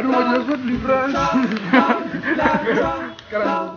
Aduh, mau jelas banget beli beras. Sekarang